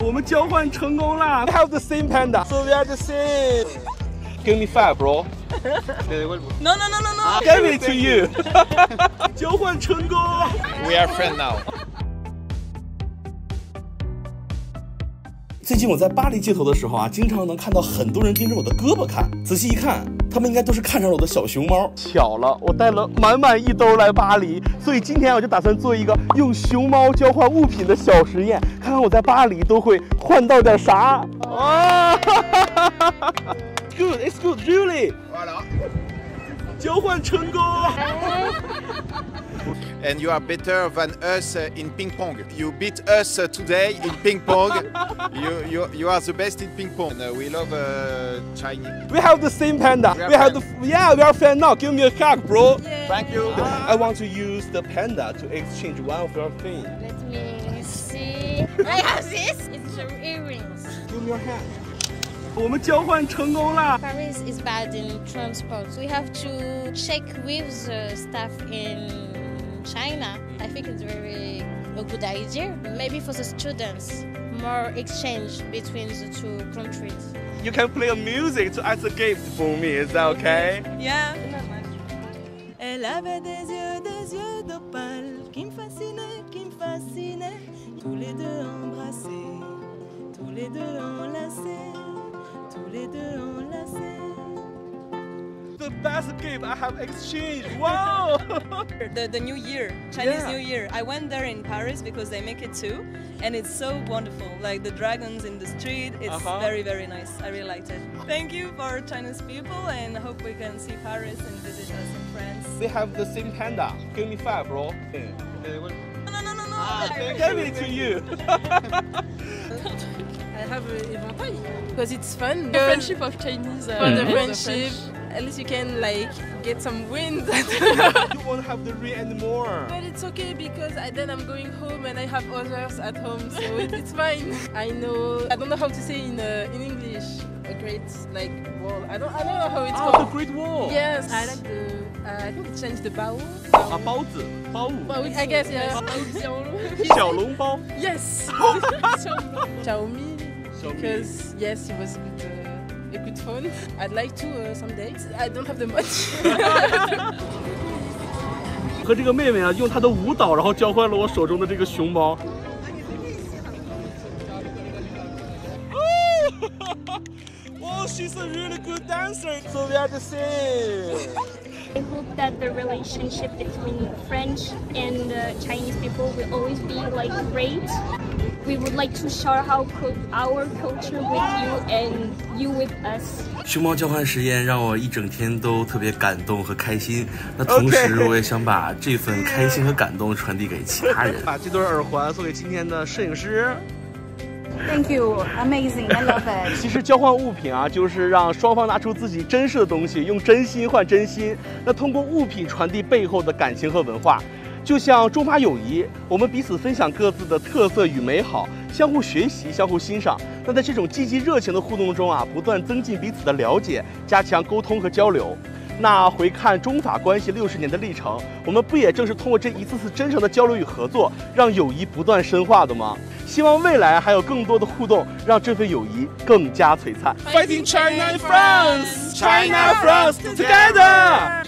我们交换成功了。We have the same panda, so we are the same. Give me five, bro. No, no, no, no, no. Give it to you. 交换成功。We are friends now. 最近我在巴黎街头的时候啊，经常能看到很多人盯着我的胳膊看。仔细一看，他们应该都是看上了我的小熊猫。巧了，我带了满满一兜来巴黎，所以今天我就打算做一个用熊猫交换物品的小实验，看看我在巴黎都会换到点啥。啊，Good, it's good, really. 交换成功。 And you are better than us uh, in ping pong. You beat us uh, today in ping pong. you, you, you are the best in ping pong. Uh, we love uh, Chinese. We have the same panda. We are We have the friends. yeah, we are fan now. Give me a hug, bro. Thank you. I want to use the panda to exchange one of your things. Let me see. I have this. It's the earrings. Give me your hand. 我们交换成功了。 Paris is bad in transport. We have to check with the staff in China. I think it's very a good idea. Maybe for the students, more exchange between the two countries. You can play a music to as a gift for me. Is that okay? Yeah. Elle avait des yeux, des yeux d'opale qui me fascinaient, qui me fascinaient. Tous les deux embrassés, tous les deux enlacés, Best gift I have exchanged. Wow. The, the New Year, Chinese Yeah. New Year. I went there in Paris because they make it too, and it's so wonderful. Like the dragons in the street, it's Uh-huh. very, very nice. I really liked it. Thank you for Chinese people, and hope we can see Paris and visit us in France. we have the same panda. Give me five, bro. No, no, no, no, no. Give it to you. I have a éventail because it's fun. The friendship of Chinese. Uh, For the the friendship, French at least you can like get some wind. you won't have the ring anymore. but it's okay because I, then I'm going home and I have others at home, so it, it's fine. I know. I don't know how to say in uh, in English. A great like wall. I don't. I don't know how it's Oh, the called. Great Wall. Yes, I like the. Uh, I think it's Chinese the bao. 啊，包子，包舞， Well, I guess yeah. 小笼包， yes. Xiaomi. 小米。 Because yes, it was a good, uh, a good phone. I'd like to uh, someday. I don't have the much. 和这个妹妹啊，用她的舞蹈，然后交换了我手中的这个熊猫。Wow, she's a really good dancer. So we are the same. I hope that the relationship between French and uh, Chinese people will always be like great. We would like to share how co- our culture with you and you with us. 熊猫交换实验让我一整天都特别感动和开心。那同时，我也想把这份开心和感动传递给其他人。把这对耳环送给今天的摄影师。Thank you, amazing, I love it. 其实交换物品啊，就是让双方拿出自己真实的东西，用真心换真心。那通过物品传递背后的感情和文化，就像中法友谊，我们彼此分享各自的特色与美好，相互学习，相互欣赏。那在这种积极热情的互动中啊，不断增进彼此的了解，加强沟通和交流。那回看中法关系六十年的历程，我们不也正是通过这一次次真诚的交流与合作，让友谊不断深化的吗？希望未来还有更多的互动，让这份友谊更加璀璨。Fighting China and France, China France together.